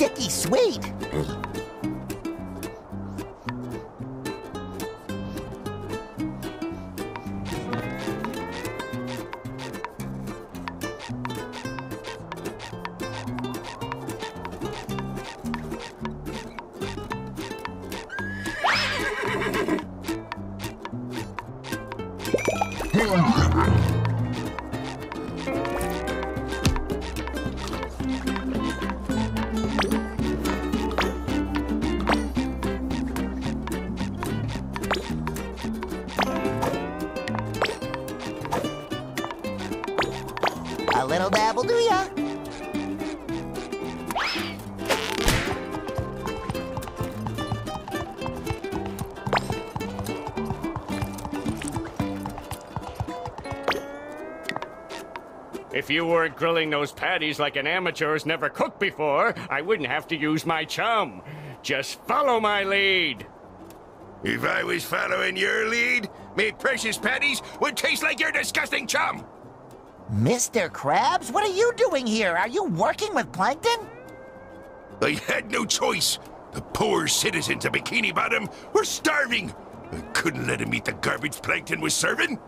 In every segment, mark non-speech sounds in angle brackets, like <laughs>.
Sticky sweet. If you weren't grilling those patties like an amateur who's never cooked before, I wouldn't have to use my chum. Just follow my lead. If I was following your lead, me precious patties would taste like your disgusting chum. Mr. Krabs, what are you doing here? Are you working with Plankton? I had no choice. The poor citizens of Bikini Bottom were starving. I couldn't let them eat the garbage Plankton was serving.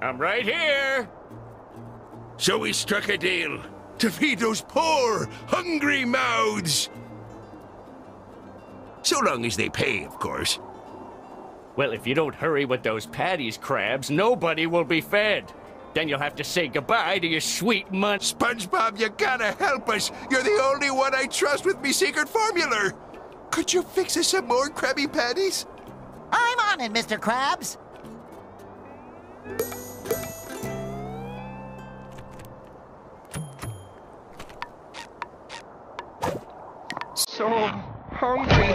I'm right here. So we struck a deal to feed those poor, hungry mouths. So long as they pay, of course. Well, if you don't hurry with those patties, Krabs, nobody will be fed. Then you'll have to say goodbye to your sweet munch. SpongeBob, you gotta help us. You're the only one I trust with me secret formula. Could you fix us some more Krabby Patties? I'm on it, Mr. Krabs. So hungry.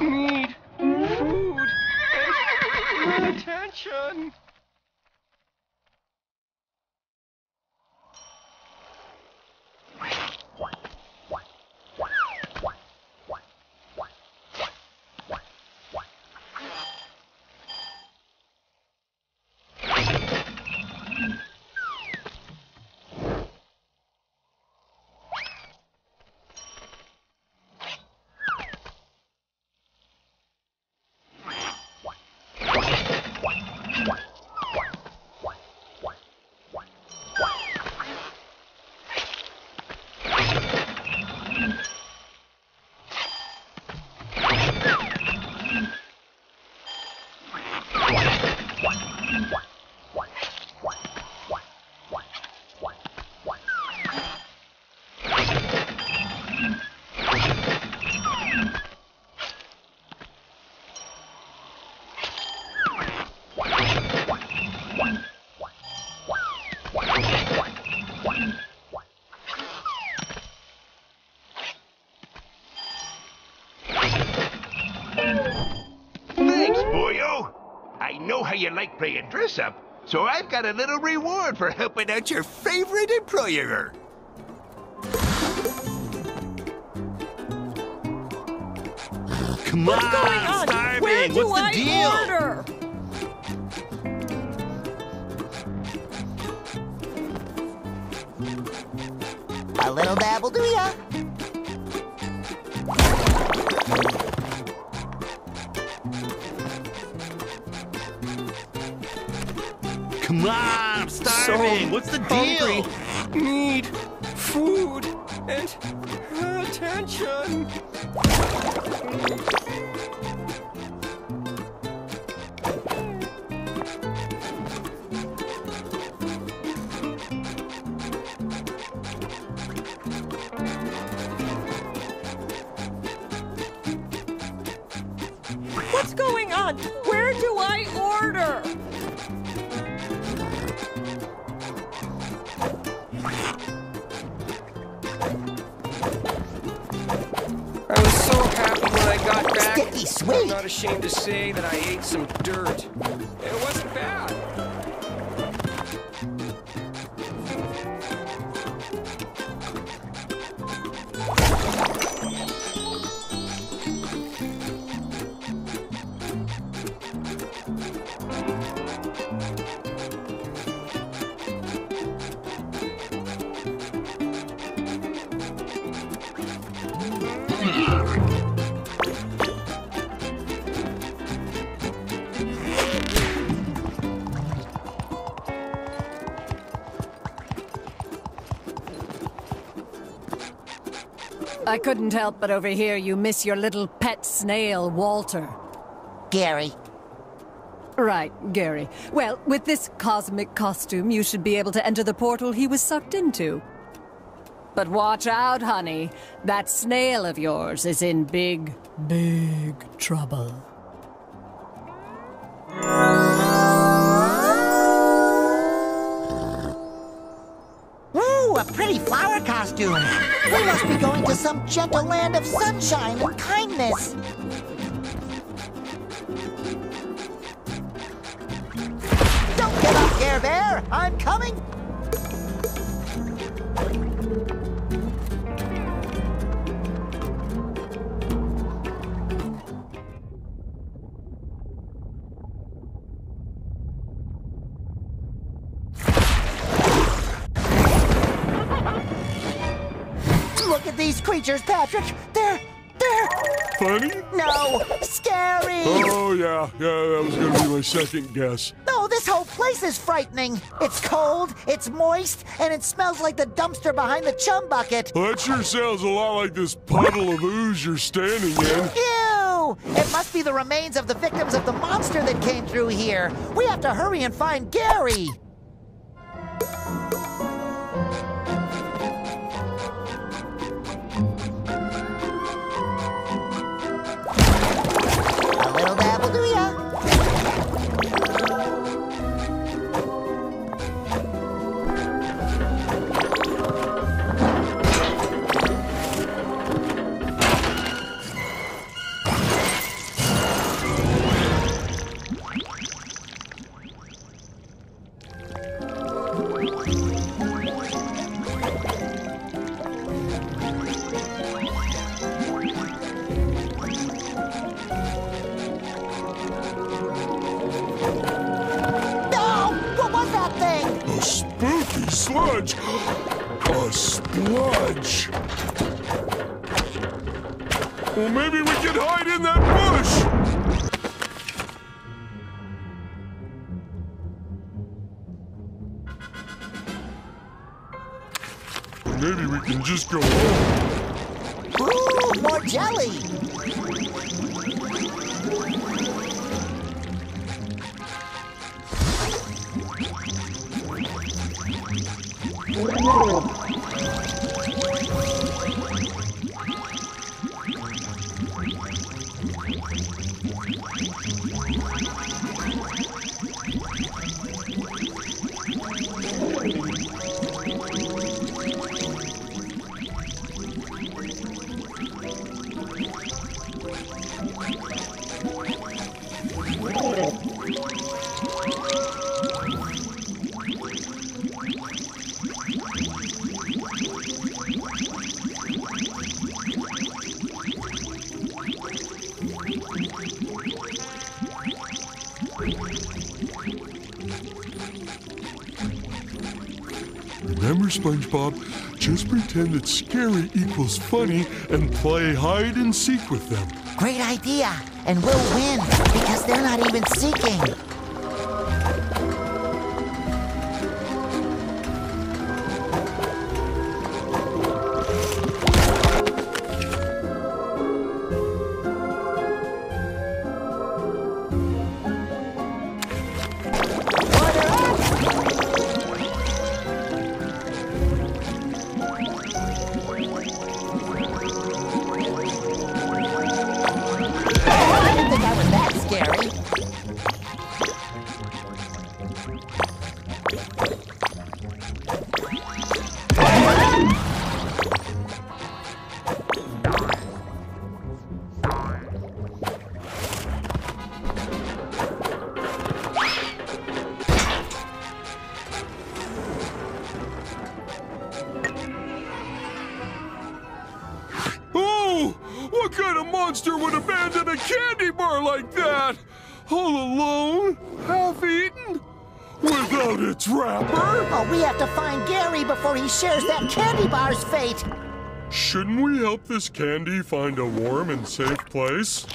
Need food and attention. You like playing dress up, so I've got a little reward for helping out your favorite employer. Come What's on, going on? starving. Where do What's the I deal? order? A little dabble do ya? Come on, I'm starving. So What's the hungry. deal? Need food and attention. What's going on? Where do I order? Sticky I'm not ashamed to say that I ate some dirt. I couldn't help but overhear you miss your little pet snail, Walter. Gary, Right, Gary. Well, with this cosmic costume, you should be able to enter the portal he was sucked into. But watch out, honey. That snail of yours is in big, big trouble. Pretty flower costume. We must be going to some gentle land of sunshine and kindness. Don't give up, Care Bear. I'm coming. Creatures, Patrick. They're, they're, Funny? no, scary. Oh, yeah. Yeah, that was gonna be my second guess. No, this whole place is frightening. It's cold, it's moist, and it smells like the dumpster behind the chum bucket. Well, that sure sounds a lot like this puddle of ooze you're standing in. Ew! It must be the remains of the victims of the monster that came through here. We have to hurry and find Gary. Oh, my God. Scary equals funny and play hide and seek with them. Great idea! And we'll win because they're not even seeking. This candy find a warm and safe place?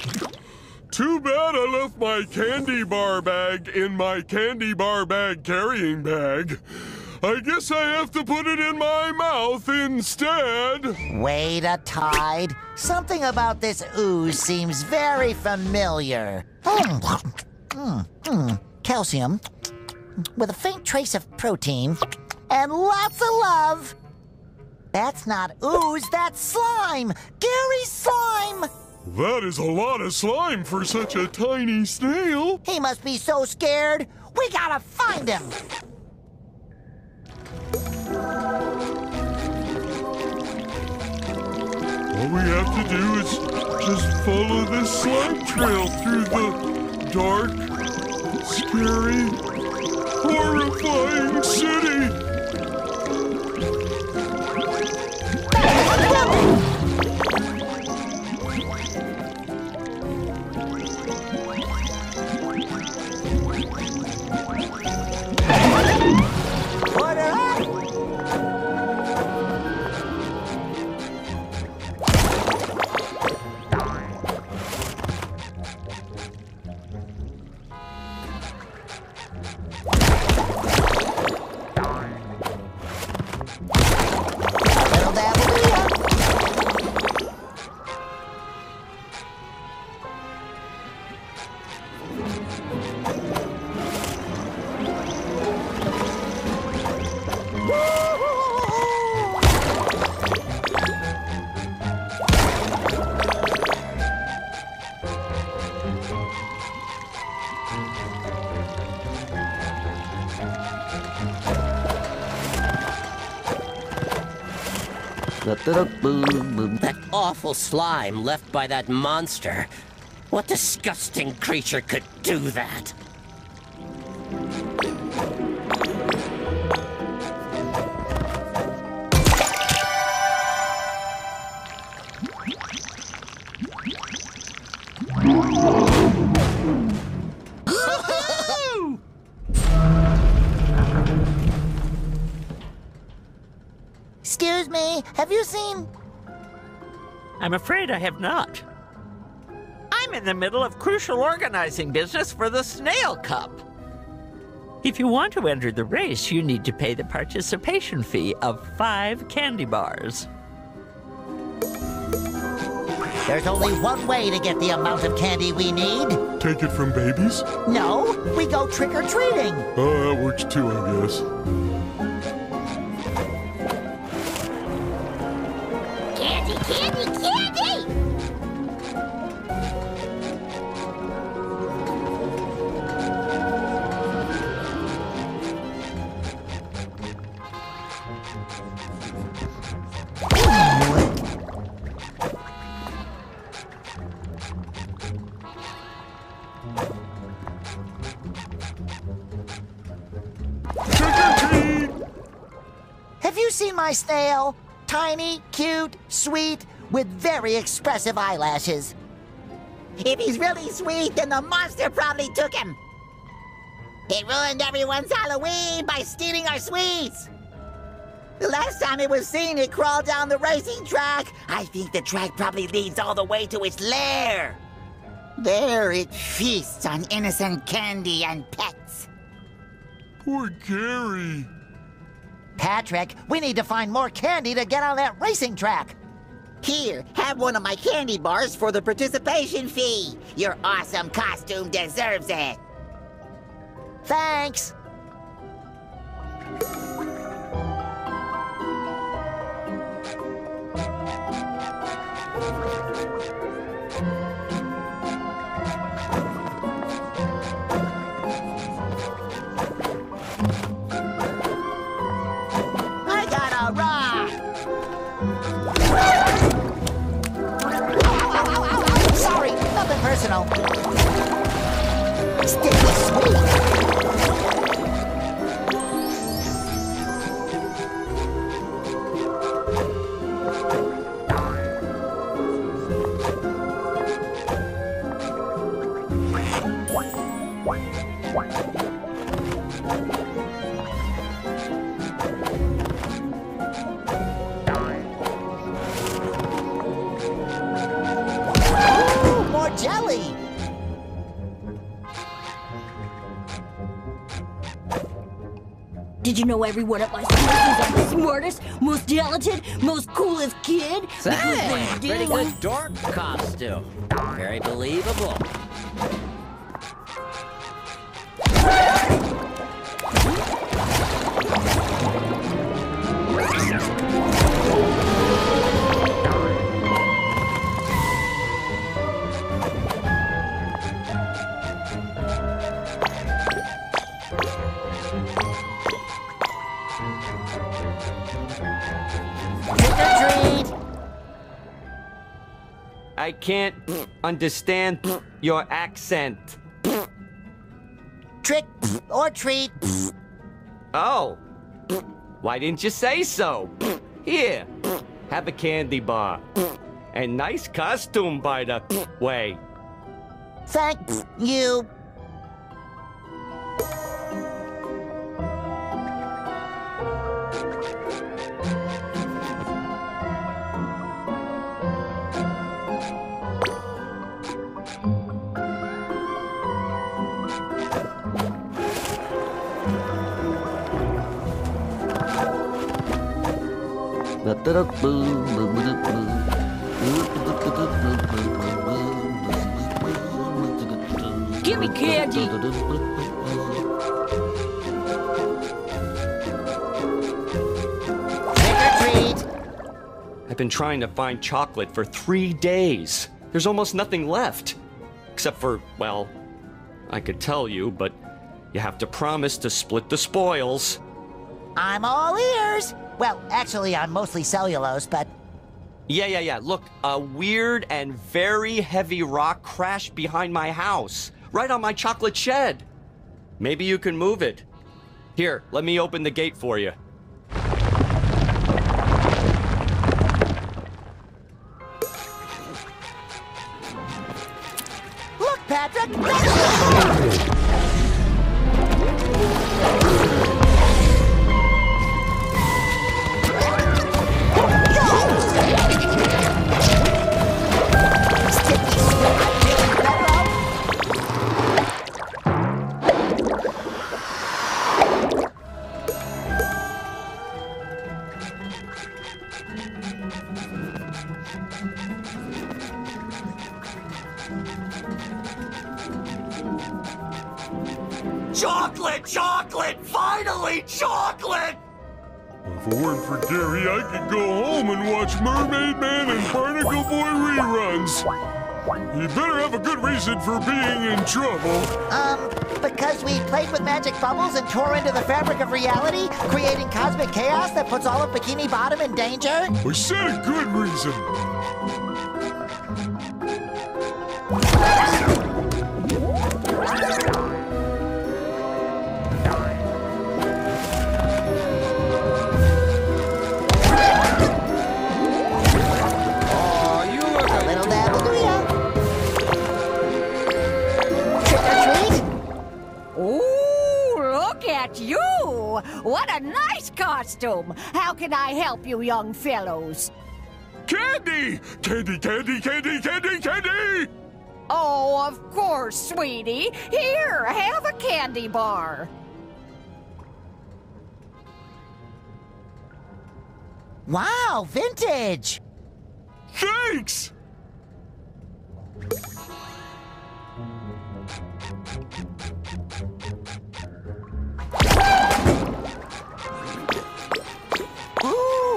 Too bad I left my candy bar bag in my candy bar bag carrying bag. I guess I have to put it in my mouth instead. Wait a tide. Something about this ooze seems very familiar. Mm, mm. Calcium, with a faint trace of protein, and lots of love. That's not ooze, that's slime! Gary Slime! That is a lot of slime for such a tiny snail. He must be so scared. We gotta find him. All we have to do is just follow this slime trail through the dark, scary, horrifying city. That awful slime left by that monster. What disgusting creature could do that? You seen? I'm afraid I have not. I'm in the middle of crucial organizing business for the Snail Cup. If you want to enter the race, you need to pay the participation fee of five candy bars. There's only one way to get the amount of candy we need. Take it from babies? No, we go trick or treating. Oh, uh, that works too, I guess. Seen my snail? Tiny, cute, sweet, with very expressive eyelashes. If he's really sweet, then the monster probably took him. It ruined everyone's Halloween by stealing our sweets. The last time it was seen, it crawled down the racing track. I think the track probably leads all the way to its lair. There it feasts on innocent candy and pets. Poor Gary. Patrick, we need to find more candy to get on that racing track. Here, have one of my candy bars for the participation fee. Your awesome costume deserves it. Thanks. Personal. Sticky sweet. You know everyone at my school I'm the smartest, most talented, most coolest kid? Hey, pretty good dork costume. Very believable. Understand your accent. Trick or treat! Oh, why didn't you say so? Here, have a candy bar. And nice costume, by the way. Thank you. Give me candy. I've been trying to find chocolate for three days. There's almost nothing left. Except for, well, I could tell you, but you have to promise to split the spoils. I'm all ears! Well, actually, I'm mostly cellulose, but Yeah, yeah, yeah. Look, a weird and very heavy rock crashed behind my house, right on my chocolate shed. Maybe you can move it. Here, let me open the gate for you. Chaos that puts all of Bikini Bottom in danger? We said a good reason. Oh, you look A little. Trick or treat? Ooh, look at you! What a nice costume! How can I help you, young fellows? Candy! Candy, candy, candy, candy, candy! Oh, of course, sweetie. Here, have a candy bar. Wow, vintage! Thanks!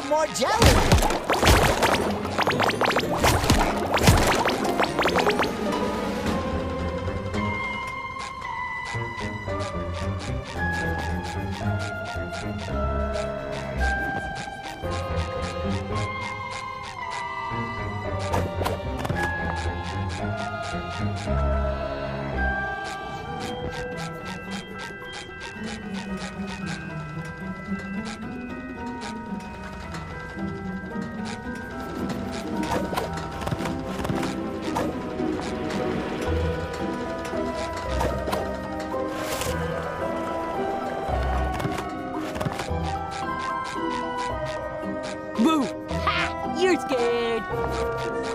More jelly! Scared.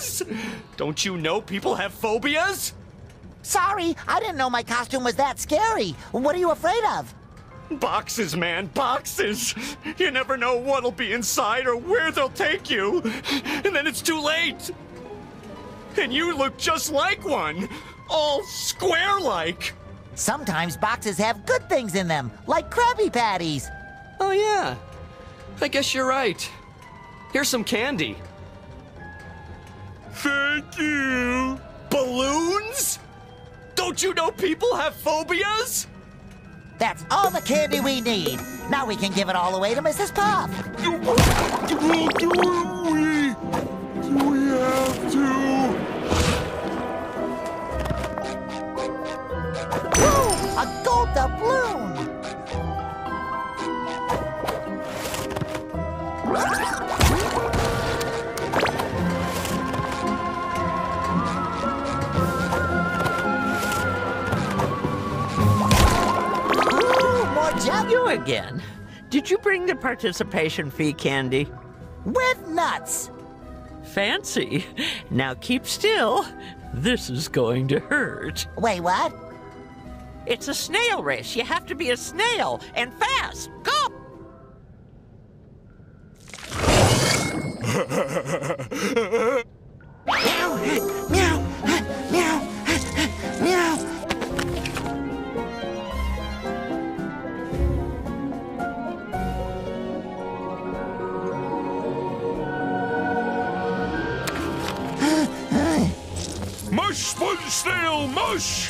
Like? Don't you know people have phobias? Sorry, I didn't know my costume was that scary. What are you afraid of? Boxes, man, boxes. You never know what'll be inside or where they'll take you. And then it's too late. And you look just like one, all square like. Sometimes boxes have good things in them, like Krabby Patties. Oh, yeah. I guess you're right. Here's some candy. Thank you. Balloons? Don't you know people have phobias? That's all the candy we need. Now we can give it all away to Mrs. Puff. Do, do, do we? Do we have to? Woo! A gold doubloon! Again. Did you bring the participation fee candy? with nuts. Fancy. Now keep still. This is going to hurt. Wait, what? It's a snail race. You have to be a snail and fast. Go! <laughs> snail,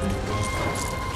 próximo.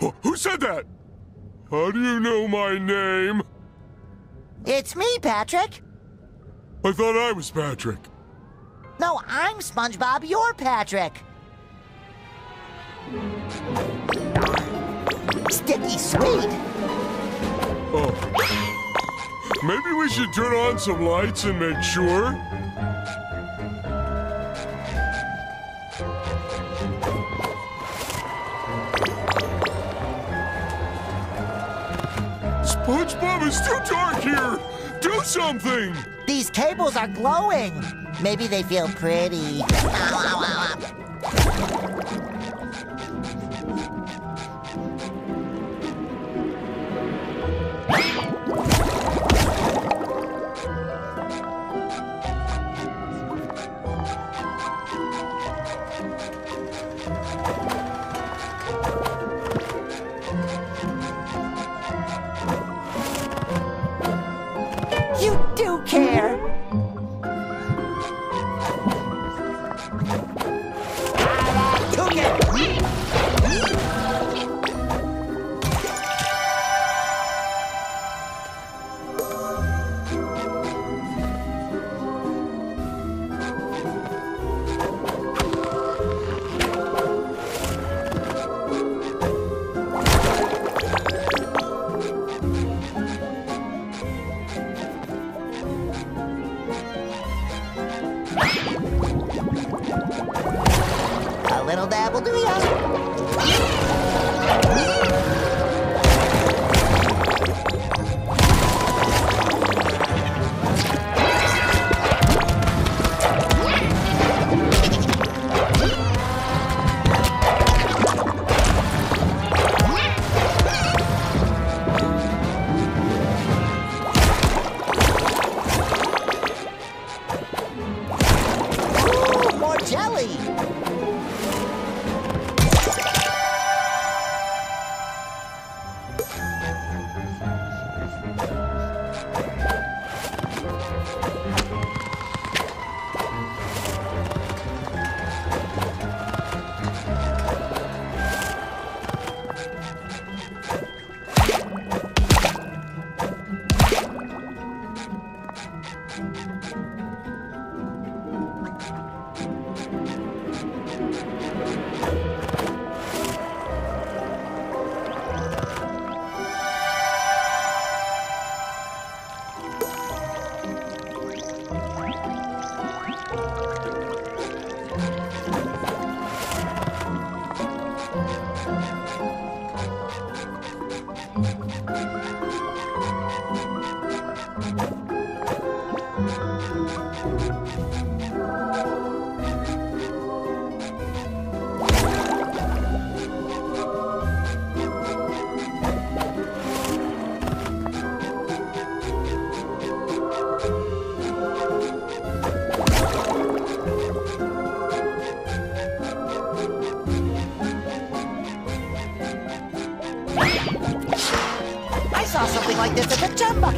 Wh- Who said that? How do you know my name? It's me, Patrick. I thought I was Patrick. No, I'm SpongeBob. You're Patrick. Sticky sweet. Oh. Maybe we should turn on some lights and make sure. SpongeBob, it's too dark here! Do something! These cables are glowing. Maybe they feel pretty. Ow, ow, ow, ow.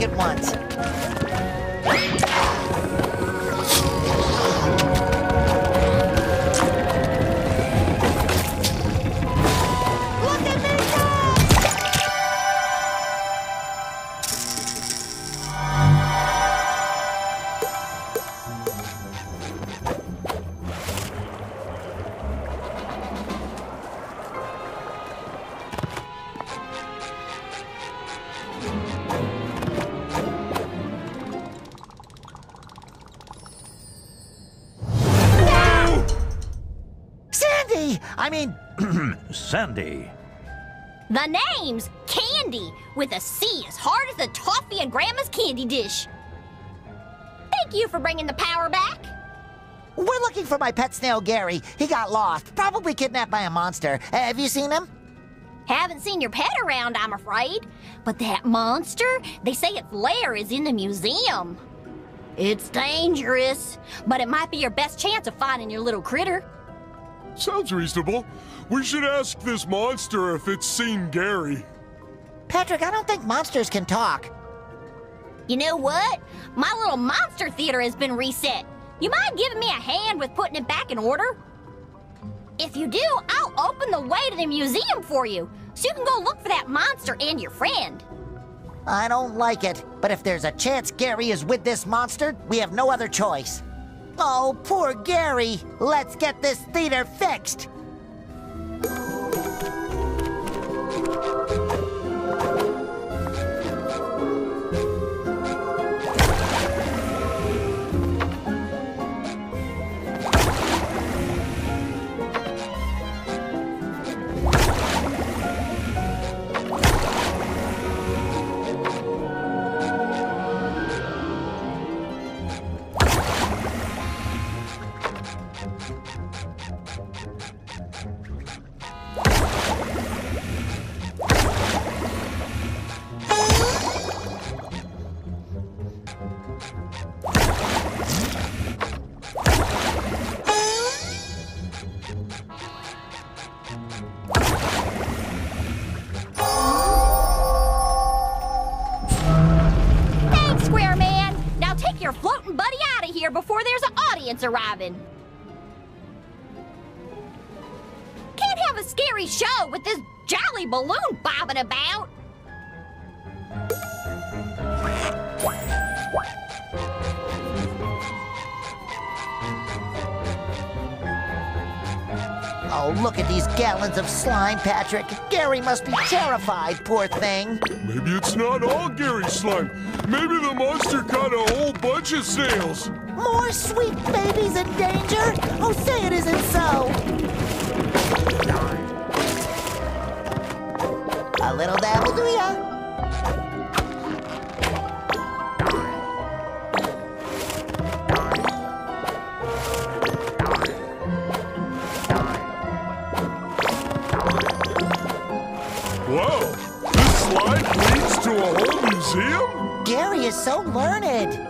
At once. I mean, <clears throat> Sandy. The name's Candy, with a C as hard as the toffee in Grandma's candy dish. Thank you for bringing the power back. we're looking for my pet snail Gary. He got lost, probably kidnapped by a monster. Uh, have you seen him? Haven't seen your pet around, I'm afraid. But that monster, they say its lair is in the museum. It's dangerous, but it might be your best chance of finding your little critter. Sounds reasonable. We should ask this monster if it's seen Gary. Patrick, I don't think monsters can talk. You know what? My little monster theater has been reset. You mind giving me a hand with putting it back in order? If you do, I'll open the way to the museum for you, so you can go look for that monster and your friend. I don't like it, but if there's a chance Gary is with this monster, we have no other choice. Oh, poor Gary. Let's get this theater fixed. Arriving. Can't have a scary show with this jolly balloon bobbing about. Oh, look at these gallons of slime, Patrick. Gary must be terrified, poor thing. Maybe it's not all Gary's slime. Maybe the monster caught a whole bunch of snails. More sweet babies in danger? Oh, say it isn't so. A little dabble, do ya? Whole museum? Gary is so learned.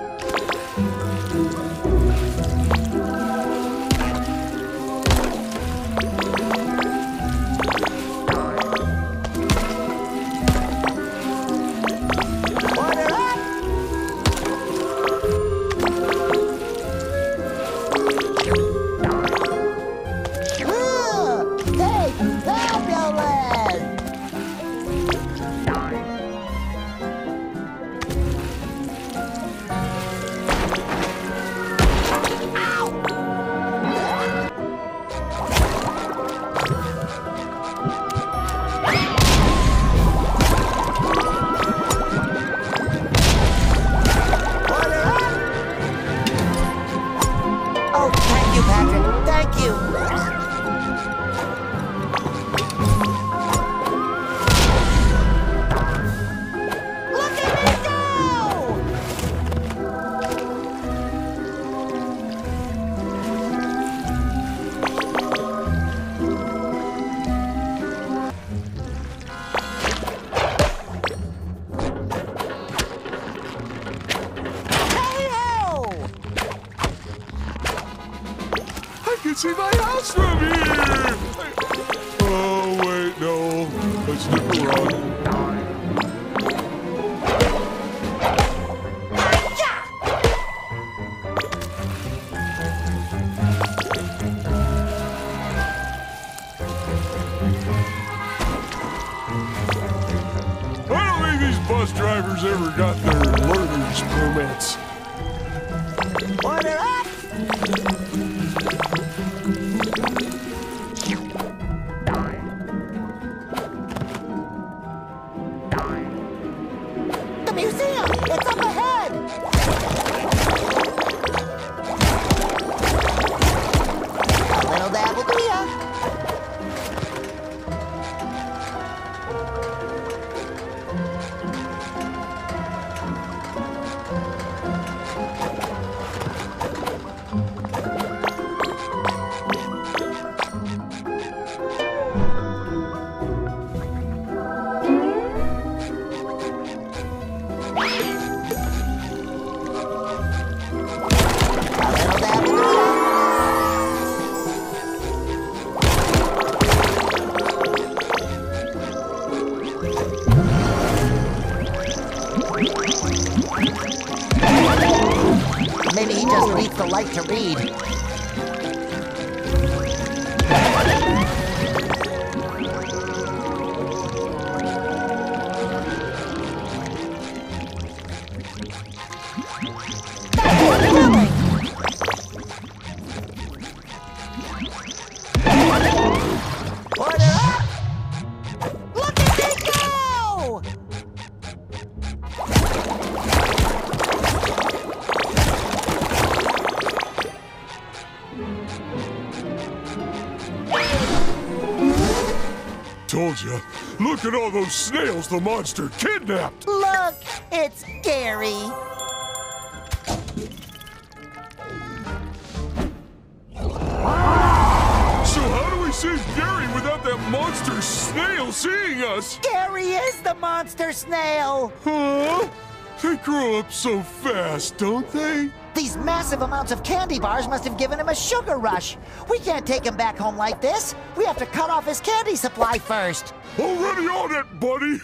Look at all those snails the monster kidnapped. Look, it's Gary. So how do we save Gary without that monster snail seeing us? Gary is the monster snail. Huh? They grow up so fast, don't they? These massive amounts of candy bars must have given him a sugar rush. We can't take him back home like this. We have to cut off his candy supply first. Already on it, buddy.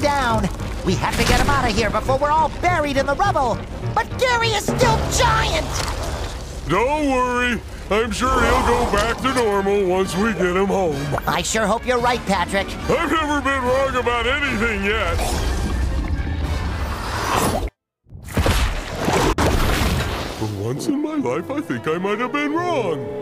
Down. We have to get him out of here before we're all buried in the rubble. But Gary is still giant. Don't worry. I'm sure he'll go back to normal once we get him home. I sure hope you're right, Patrick. I've never been wrong about anything yet. For once in my life, I think I might have been wrong.